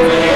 Amen.